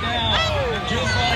down.